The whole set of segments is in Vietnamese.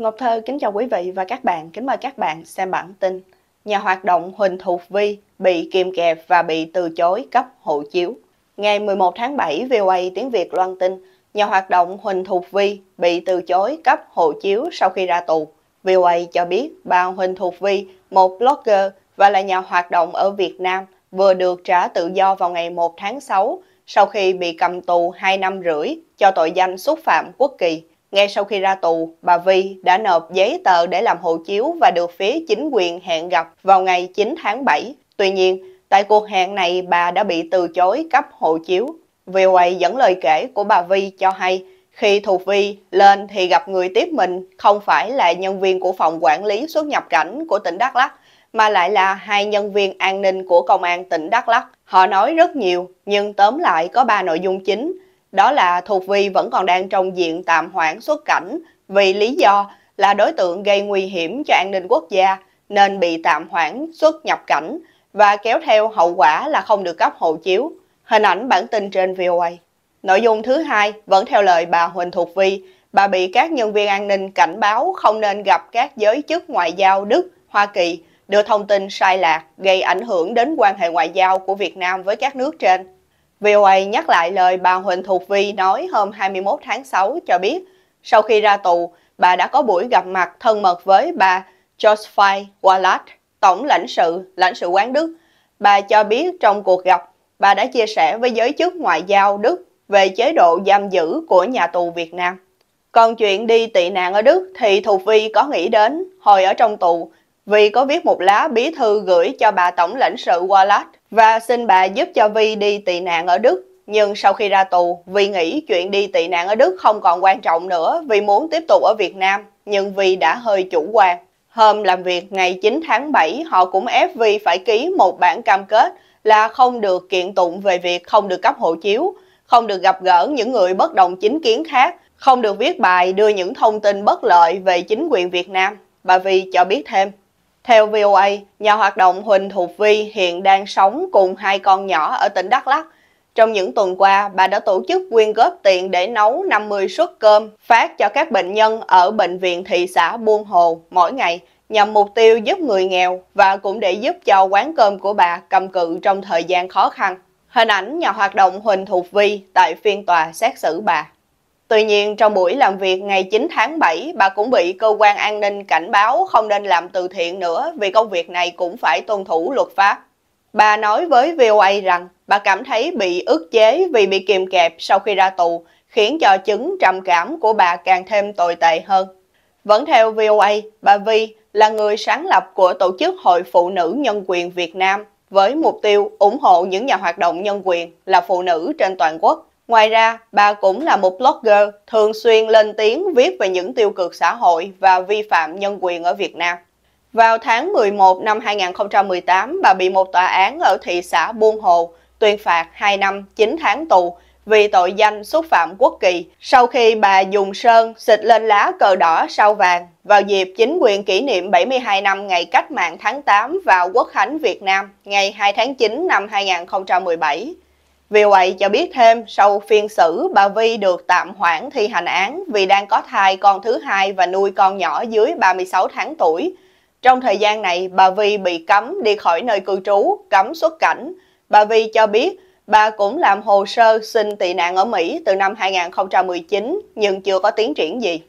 Ngọc Thơ kính chào quý vị và các bạn, kính mời các bạn xem bản tin. Nhà hoạt động Huỳnh Thục Vi bị kìm kẹp và bị từ chối cấp hộ chiếu. Ngày 11 tháng 7, VOA tiếng Việt loan tin, nhà hoạt động Huỳnh Thục Vi bị từ chối cấp hộ chiếu sau khi ra tù. VOA cho biết bà Huỳnh Thục Vi, một blogger và là nhà hoạt động ở Việt Nam, vừa được trả tự do vào ngày 1 tháng 6 sau khi bị cầm tù 2 năm rưỡi cho tội danh xúc phạm quốc kỳ. Ngay sau khi ra tù, bà Vi đã nộp giấy tờ để làm hộ chiếu và được phía chính quyền hẹn gặp vào ngày 9 tháng 7. Tuy nhiên, tại cuộc hẹn này bà đã bị từ chối cấp hộ chiếu. VOA dẫn lời kể của bà Vi cho hay, khi thuộc Vi lên thì gặp người tiếp mình không phải là nhân viên của phòng quản lý xuất nhập cảnh của tỉnh Đắk Lắk, mà lại là hai nhân viên an ninh của công an tỉnh Đắk Lắk. Họ nói rất nhiều, nhưng tóm lại có ba nội dung chính đó là Thuộc Vi vẫn còn đang trong diện tạm hoãn xuất cảnh vì lý do là đối tượng gây nguy hiểm cho an ninh quốc gia nên bị tạm hoãn xuất nhập cảnh và kéo theo hậu quả là không được cấp hộ chiếu. Hình ảnh bản tin trên VOA. Nội dung thứ hai, vẫn theo lời bà Huỳnh Thuộc Vi, bà bị các nhân viên an ninh cảnh báo không nên gặp các giới chức ngoại giao Đức, Hoa Kỳ, đưa thông tin sai lạc gây ảnh hưởng đến quan hệ ngoại giao của Việt Nam với các nước trên. VOA nhắc lại lời bà Huỳnh Thục Vi nói hôm 21 tháng 6 cho biết, sau khi ra tù, bà đã có buổi gặp mặt thân mật với bà Josephine Wallace, tổng lãnh sự, lãnh sự quán Đức. Bà cho biết trong cuộc gặp, bà đã chia sẻ với giới chức ngoại giao Đức về chế độ giam giữ của nhà tù Việt Nam. Còn chuyện đi tị nạn ở Đức thì Thục Vi có nghĩ đến hồi ở trong tù, vì có viết một lá bí thư gửi cho bà tổng lãnh sự Wallace và xin bà giúp cho Vi đi tị nạn ở Đức. Nhưng sau khi ra tù, Vi nghĩ chuyện đi tị nạn ở Đức không còn quan trọng nữa vì muốn tiếp tục ở Việt Nam, nhưng Vi đã hơi chủ quan. Hôm làm việc ngày 9 tháng 7, họ cũng ép Vi phải ký một bản cam kết là không được kiện tụng về việc không được cấp hộ chiếu, không được gặp gỡ những người bất đồng chính kiến khác, không được viết bài đưa những thông tin bất lợi về chính quyền Việt Nam. Bà Vi cho biết thêm. Theo VOA, nhà hoạt động Huỳnh Thục Vi hiện đang sống cùng hai con nhỏ ở tỉnh Đắk Lắk. Trong những tuần qua, bà đã tổ chức quyên góp tiền để nấu 50 suất cơm phát cho các bệnh nhân ở bệnh viện thị xã Buôn Hồ mỗi ngày nhằm mục tiêu giúp người nghèo và cũng để giúp cho quán cơm của bà cầm cự trong thời gian khó khăn. Hình ảnh nhà hoạt động Huỳnh Thục Vi tại phiên tòa xét xử bà. Tuy nhiên, trong buổi làm việc ngày 9 tháng 7, bà cũng bị cơ quan an ninh cảnh báo không nên làm từ thiện nữa vì công việc này cũng phải tuân thủ luật pháp. Bà nói với VOA rằng bà cảm thấy bị ức chế vì bị kìm kẹp sau khi ra tù, khiến cho chứng trầm cảm của bà càng thêm tồi tệ hơn. Vẫn theo VOA, bà Vi là người sáng lập của Tổ chức Hội Phụ Nữ Nhân quyền Việt Nam với mục tiêu ủng hộ những nhà hoạt động nhân quyền là phụ nữ trên toàn quốc. Ngoài ra, bà cũng là một blogger thường xuyên lên tiếng viết về những tiêu cực xã hội và vi phạm nhân quyền ở Việt Nam. Vào tháng 11 năm 2018, bà bị một tòa án ở thị xã Buôn Hồ tuyên phạt 2 năm 9 tháng tù vì tội danh xúc phạm quốc kỳ sau khi bà dùng sơn xịt lên lá cờ đỏ sao vàng vào dịp chính quyền kỷ niệm 72 năm ngày cách mạng tháng 8 và quốc khánh Việt Nam ngày 2 tháng 9 năm 2017. VOA cho biết thêm, sau phiên xử, bà Vi được tạm hoãn thi hành án vì đang có thai con thứ hai và nuôi con nhỏ dưới 36 tháng tuổi. Trong thời gian này, bà Vi bị cấm đi khỏi nơi cư trú, cấm xuất cảnh. Bà Vi cho biết, bà cũng làm hồ sơ xin tị nạn ở Mỹ từ năm 2019 nhưng chưa có tiến triển gì.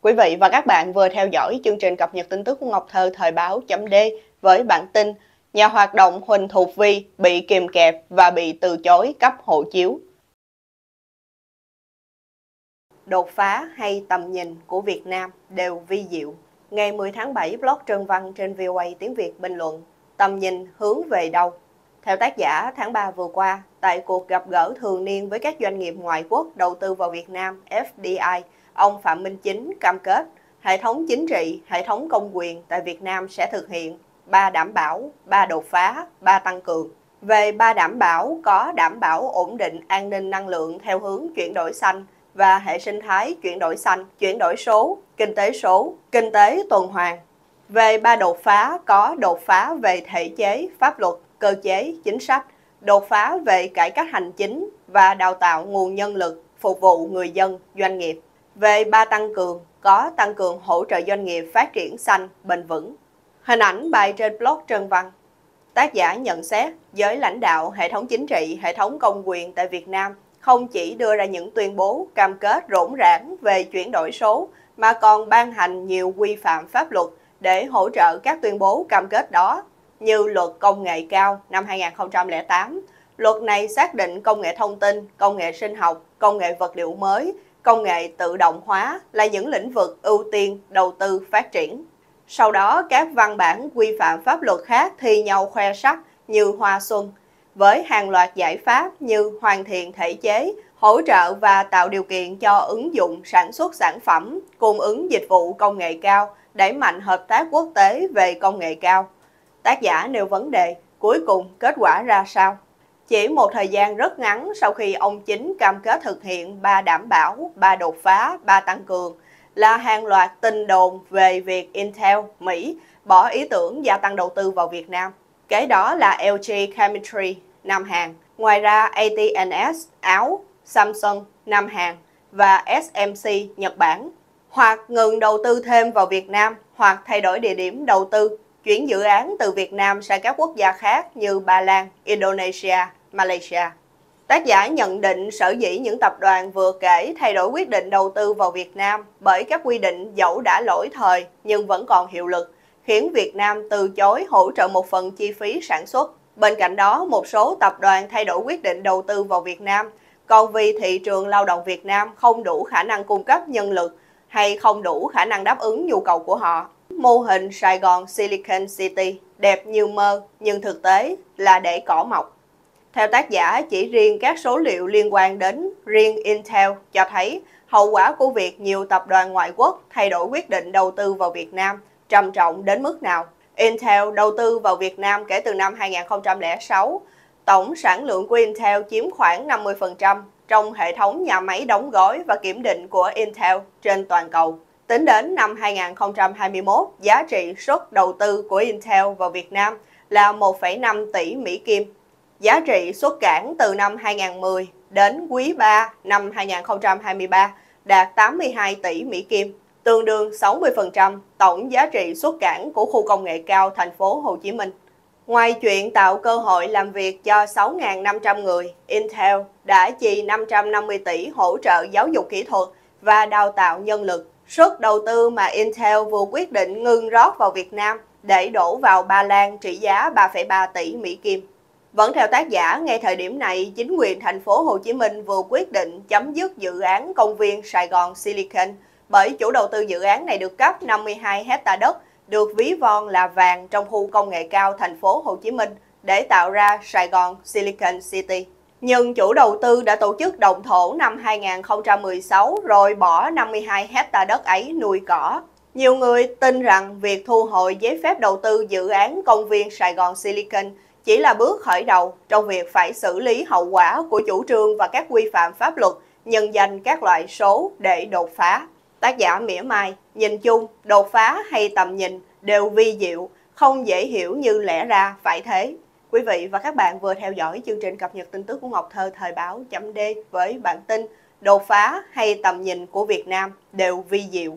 Quý vị và các bạn vừa theo dõi chương trình cập nhật tin tức của Ngọc Thơ thời báo chấm D với bản tin nhà hoạt động Huỳnh Thục Vi bị kìm kẹp và bị từ chối cấp hộ chiếu. Đột phá hay tầm nhìn của Việt Nam đều vi diệu. Ngày 10 tháng 7, blog Trân Văn trên VOA tiếng Việt bình luận Tầm nhìn hướng về đâu? Theo tác giả, tháng 3 vừa qua, tại cuộc gặp gỡ thường niên với các doanh nghiệp ngoại quốc đầu tư vào Việt Nam FDI, ông Phạm Minh Chính cam kết hệ thống chính trị, hệ thống công quyền tại Việt Nam sẽ thực hiện ba đảm bảo, ba đột phá, ba tăng cường. Về ba đảm bảo có đảm bảo ổn định an ninh năng lượng theo hướng chuyển đổi xanh và hệ sinh thái chuyển đổi xanh, chuyển đổi số, kinh tế số, kinh tế tuần hoàn. Về ba đột phá có đột phá về thể chế, pháp luật, cơ chế, chính sách, đột phá về cải cách hành chính và đào tạo nguồn nhân lực phục vụ người dân, doanh nghiệp. về ba tăng cường, có tăng cường hỗ trợ doanh nghiệp phát triển xanh, bền vững. Hình ảnh bài trên blog Trần Văn. Tác giả nhận xét, giới lãnh đạo, hệ thống chính trị, hệ thống công quyền tại Việt Nam không chỉ đưa ra những tuyên bố cam kết rỗn rãng về chuyển đổi số, mà còn ban hành nhiều quy phạm pháp luật để hỗ trợ các tuyên bố cam kết đó, như luật công nghệ cao năm 2008. Luật này xác định công nghệ thông tin, công nghệ sinh học, công nghệ vật liệu mới, công nghệ tự động hóa là những lĩnh vực ưu tiên đầu tư phát triển. Sau đó, các văn bản quy phạm pháp luật khác thi nhau khoe sắc như hoa xuân, với hàng loạt giải pháp như hoàn thiện thể chế, hỗ trợ và tạo điều kiện cho ứng dụng sản xuất sản phẩm, cung ứng dịch vụ công nghệ cao, đẩy mạnh hợp tác quốc tế về công nghệ cao. Tác giả nêu vấn đề, cuối cùng kết quả ra sao? Chỉ một thời gian rất ngắn sau khi ông chính cam kết thực hiện ba đảm bảo, ba đột phá, ba tăng cường, là hàng loạt tin đồn về việc Intel, Mỹ bỏ ý tưởng gia tăng đầu tư vào Việt Nam. Kế đó là LG Chemistry, Nam Hàn. Ngoài ra AT&S, Áo, Samsung, Nam Hàn và SMC, Nhật Bản. Hoặc ngừng đầu tư thêm vào Việt Nam, hoặc thay đổi địa điểm đầu tư, chuyển dự án từ Việt Nam sang các quốc gia khác như Ba Lan, Indonesia, Malaysia. Tác giả nhận định sở dĩ những tập đoàn vừa kể thay đổi quyết định đầu tư vào Việt Nam bởi các quy định dẫu đã lỗi thời nhưng vẫn còn hiệu lực, khiến Việt Nam từ chối hỗ trợ một phần chi phí sản xuất. Bên cạnh đó, một số tập đoàn thay đổi quyết định đầu tư vào Việt Nam, còn vì thị trường lao động Việt Nam không đủ khả năng cung cấp nhân lực hay không đủ khả năng đáp ứng nhu cầu của họ. Mô hình Sài Gòn Silicon City đẹp như mơ nhưng thực tế là để cỏ mọc. Theo tác giả, chỉ riêng các số liệu liên quan đến riêng Intel cho thấy hậu quả của việc nhiều tập đoàn ngoại quốc thay đổi quyết định đầu tư vào Việt Nam trầm trọng đến mức nào. Intel đầu tư vào Việt Nam kể từ năm 2006. Tổng sản lượng của Intel chiếm khoảng 50% trong hệ thống nhà máy đóng gói và kiểm định của Intel trên toàn cầu. Tính đến năm 2021, giá trị suất đầu tư của Intel vào Việt Nam là 1,5 tỷ Mỹ Kim, Giá trị xuất cảng từ năm 2010 đến quý 3 năm 2023 đạt 82 tỷ Mỹ Kim, tương đương 60% tổng giá trị xuất cảng của khu công nghệ cao thành phố Hồ Chí Minh. Ngoài chuyện tạo cơ hội làm việc cho 6.500 người, Intel đã chi 550 tỷ hỗ trợ giáo dục kỹ thuật và đào tạo nhân lực. Suất đầu tư mà Intel vừa quyết định ngừng rót vào Việt Nam để đổ vào Ba Lan trị giá 3,3 tỷ Mỹ Kim. Vẫn theo tác giả, ngay thời điểm này, chính quyền thành phố Hồ Chí Minh vừa quyết định chấm dứt dự án công viên Sài Gòn Silicon bởi chủ đầu tư dự án này được cấp 52 hecta đất, được ví von là vàng trong khu công nghệ cao thành phố Hồ Chí Minh để tạo ra Sài Gòn Silicon City. Nhưng chủ đầu tư đã tổ chức động thổ năm 2016 rồi bỏ 52 hecta đất ấy nuôi cỏ. Nhiều người tin rằng việc thu hồi giấy phép đầu tư dự án công viên Sài Gòn Silicon chỉ là bước khởi đầu trong việc phải xử lý hậu quả của chủ trương và các quy phạm pháp luật nhân danh các loại số để đột phá. Tác giả mỉa mai, nhìn chung, đột phá hay tầm nhìn đều vi diệu, không dễ hiểu như lẽ ra phải thế. Quý vị và các bạn vừa theo dõi chương trình cập nhật tin tức của Ngọc Thơ thời báo chấm D với bản tin đột phá hay tầm nhìn của Việt Nam đều vi diệu.